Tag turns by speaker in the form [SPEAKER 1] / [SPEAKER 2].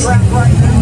[SPEAKER 1] track right now.